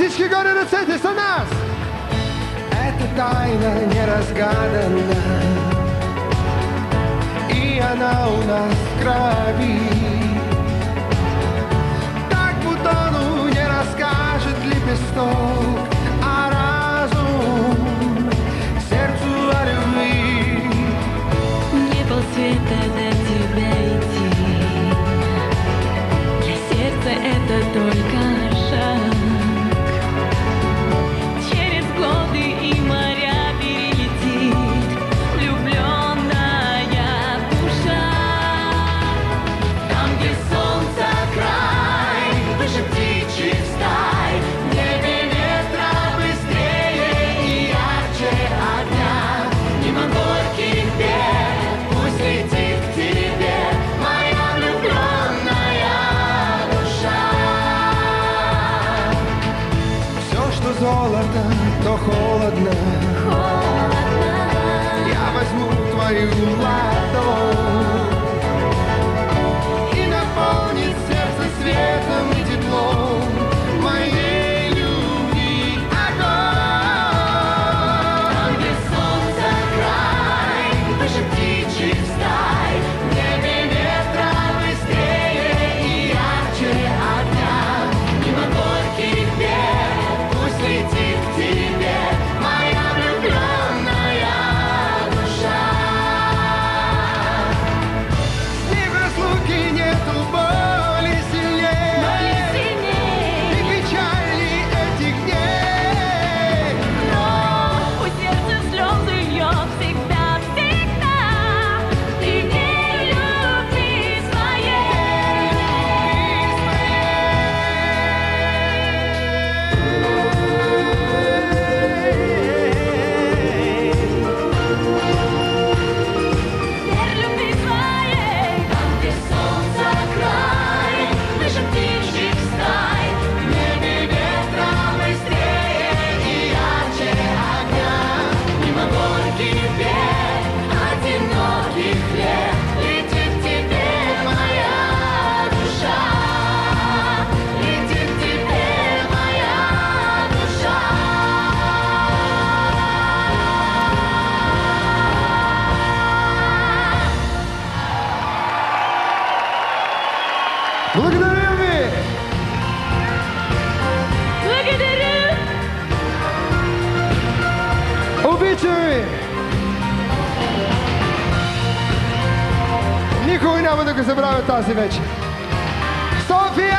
Всички горе ръцете са нас! Ето тайна неразгадана И она у нас крави холодно, холодно. Я возьму твою Благодаря ви! Благодаря! Обичам ви! Никой няма да го забравя тази вечер. София!